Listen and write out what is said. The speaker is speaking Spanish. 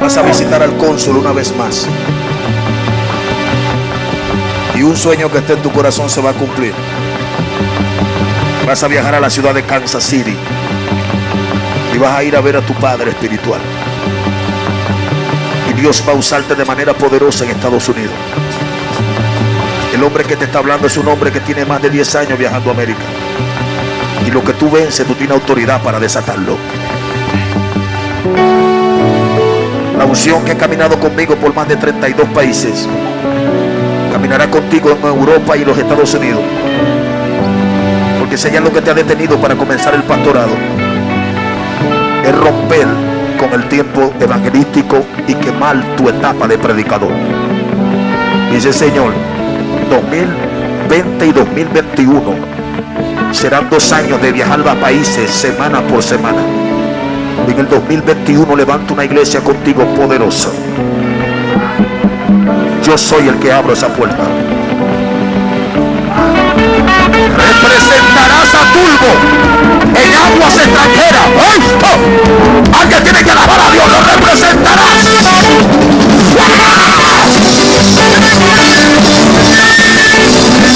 Vas a visitar al cónsul una vez más. Y un sueño que esté en tu corazón se va a cumplir. Vas a viajar a la ciudad de Kansas City. Y vas a ir a ver a tu padre espiritual. Y Dios va a usarte de manera poderosa en Estados Unidos. El hombre que te está hablando es un hombre que tiene más de 10 años viajando a América. Y lo que tú vences, tú tienes autoridad para desatarlo. Que ha caminado conmigo por más de 32 países, caminará contigo en Europa y los Estados Unidos. Porque hay algo que te ha detenido para comenzar el pastorado, es romper con el tiempo evangelístico y quemar tu etapa de predicador. Dice Señor, 2020 y 2021 serán dos años de viajar a países semana por semana. En el 2021 levanto una iglesia contigo poderosa. Yo soy el que abro esa puerta. Representarás a Tulbo en aguas extranjeras.